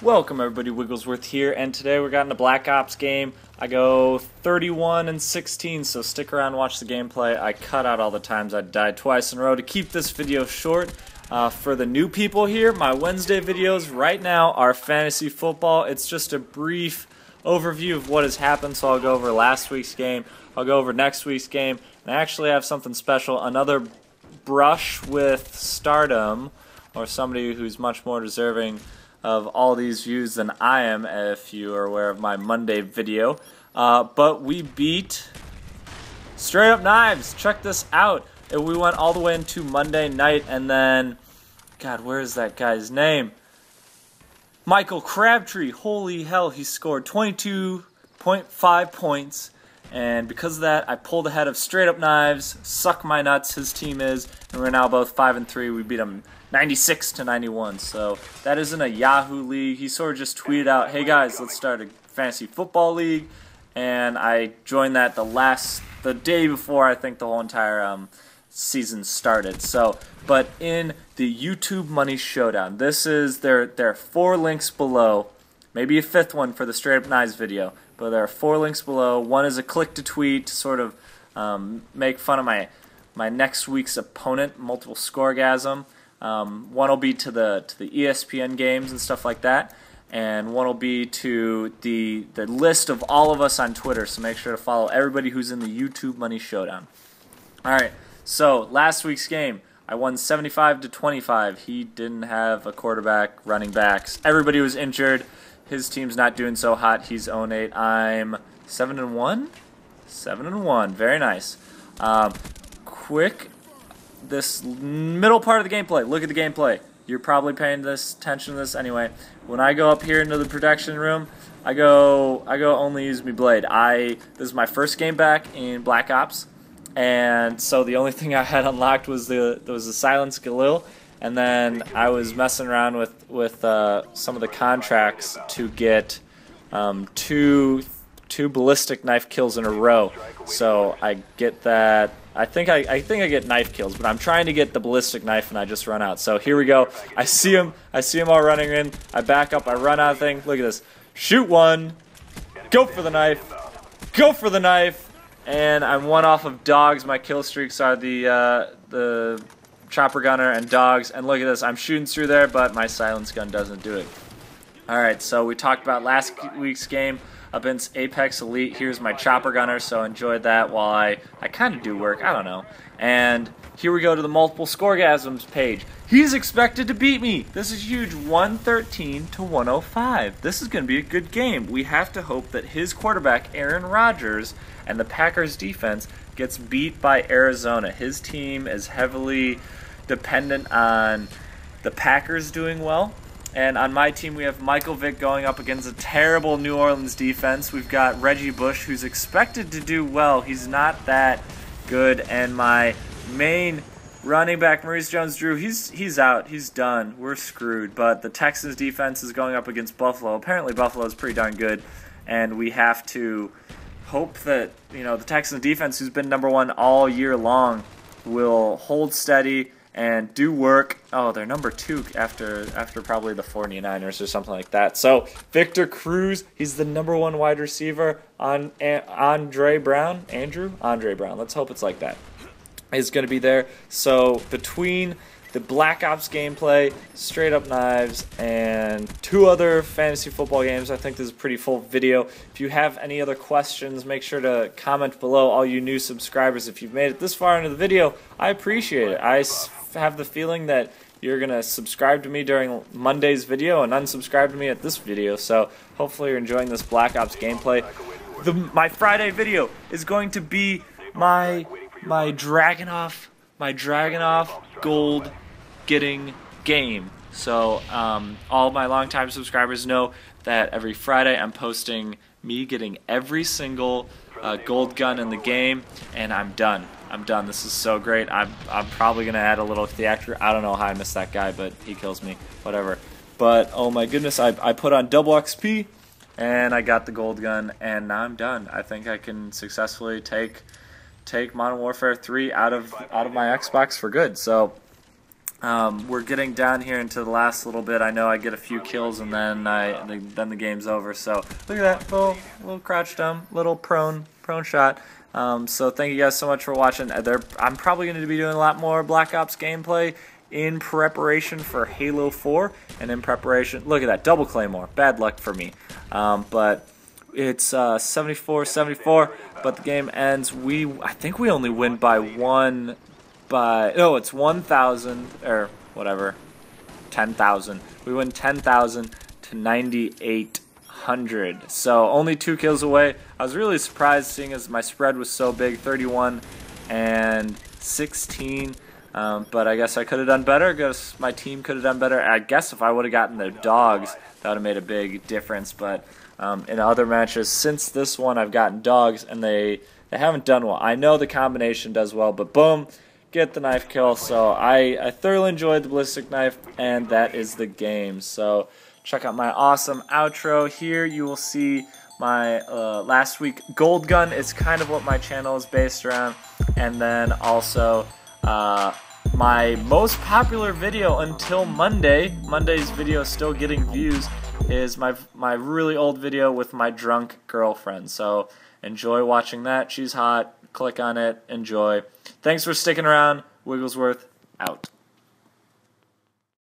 Welcome everybody, Wiggelsworth here, and today we're in a Black Ops game. I go 31 and 16, so stick around watch the gameplay. I cut out all the times I died twice in a row to keep this video short. Uh, for the new people here, my Wednesday videos right now are fantasy football. It's just a brief overview of what has happened, so I'll go over last week's game, I'll go over next week's game, and I actually have something special, another brush with stardom, or somebody who's much more deserving of all these views than I am, if you are aware of my Monday video. Uh, but we beat Straight Up Knives. Check this out. And we went all the way into Monday night, and then, God, where is that guy's name? Michael Crabtree. Holy hell, he scored 22.5 points. And because of that, I pulled ahead of Straight Up Knives, Suck My Nuts, his team is, and we're now both 5 and 3. We beat them 96 to 91. So that isn't a Yahoo league. He sort of just tweeted out, "Hey guys, let's start a fantasy football league," and I joined that the last the day before I think the whole entire um, season started. So, but in the YouTube Money Showdown, this is there. There are four links below, maybe a fifth one for the Straight Up Knives video, but there are four links below. One is a click to tweet to sort of um, make fun of my my next week's opponent, multiple scoregasm. Um, one will be to the to the ESPN games and stuff like that, and one will be to the the list of all of us on Twitter. So make sure to follow everybody who's in the YouTube Money Showdown. All right. So last week's game, I won 75 to 25. He didn't have a quarterback, running backs. Everybody was injured. His team's not doing so hot. He's 0-8. I'm 7 and 1. 7 and 1. Very nice. Um, quick this middle part of the gameplay. Look at the gameplay. You're probably paying this attention to this anyway. When I go up here into the production room, I go I go only use me blade. I this is my first game back in Black Ops, and so the only thing I had unlocked was the was the Silence Galil, and then I was messing around with with uh, some of the contracts to get um, two two ballistic knife kills in a row. So I get that I think I, I think I get knife kills, but I'm trying to get the ballistic knife and I just run out. So here we go. I see him. I see him all running in. I back up. I run out of thing. Look at this. Shoot one. Go for the knife. Go for the knife. And I'm one off of dogs. My kill streaks are the uh, the chopper gunner and dogs. And look at this. I'm shooting through there, but my silence gun doesn't do it. All right. So we talked about last week's game up in Apex Elite. Here's my chopper gunner, so enjoyed that while I, I kind of do work. I don't know. And here we go to the multiple scoregasms page. He's expected to beat me. This is huge. 113 to 105. This is going to be a good game. We have to hope that his quarterback, Aaron Rodgers, and the Packers defense gets beat by Arizona. His team is heavily dependent on the Packers doing well and on my team, we have Michael Vick going up against a terrible New Orleans defense. We've got Reggie Bush, who's expected to do well. He's not that good. And my main running back, Maurice Jones-Drew, he's he's out. He's done. We're screwed. But the Texans defense is going up against Buffalo. Apparently, Buffalo is pretty darn good, and we have to hope that you know the Texans defense, who's been number one all year long, will hold steady and do work. Oh, they're number two after after probably the 49ers or something like that. So Victor Cruz, he's the number one wide receiver on eh, Andre Brown, Andrew Andre Brown. Let's hope it's like that. Is going to be there. So between the Black Ops gameplay, Straight Up Knives, and two other fantasy football games. I think this is a pretty full video. If you have any other questions, make sure to comment below. All you new subscribers, if you've made it this far into the video, I appreciate it. I have the feeling that you're going to subscribe to me during Monday's video and unsubscribe to me at this video. So hopefully you're enjoying this Black Ops gameplay. The, my Friday video is going to be my my Dragunov my Dragunov gold getting game. So um, all my longtime subscribers know that every Friday I'm posting me getting every single uh, gold gun in the game, and I'm done. I'm done. This is so great. I'm, I'm probably going to add a little theater. I don't know how I missed that guy, but he kills me. Whatever. But oh my goodness, I, I put on double XP, and I got the gold gun, and now I'm done. I think I can successfully take take Modern Warfare 3 out of out of my Xbox for good. So um, we're getting down here into the last little bit. I know I get a few kills and then I then the game's over. So look at that little little crouch down, little prone prone shot. Um, so thank you guys so much for watching. There, I'm probably going to be doing a lot more Black Ops gameplay in preparation for Halo 4 and in preparation. Look at that double claymore. Bad luck for me, um, but it's uh, 74 74. But the game ends. We I think we only win by one by no, it's 1,000 or whatever, 10,000. We win 10,000 to 9,800. So only two kills away. I was really surprised seeing as my spread was so big, 31 and 16. Um, but I guess I could have done better. I guess my team could have done better. I guess if I would have gotten the dogs, that would have made a big difference. But um, in other matches since this one, I've gotten dogs, and they they haven't done well. I know the combination does well, but boom, get the knife kill. So I, I thoroughly enjoyed the ballistic knife, and that is the game. So check out my awesome outro. Here you will see my uh, last week gold gun is kind of what my channel is based around, and then also uh, my most popular video until Monday. Monday's video still getting views. Is my my really old video with my drunk girlfriend. So enjoy watching that. She's hot click on it, enjoy. Thanks for sticking around. Wiggelsworth out.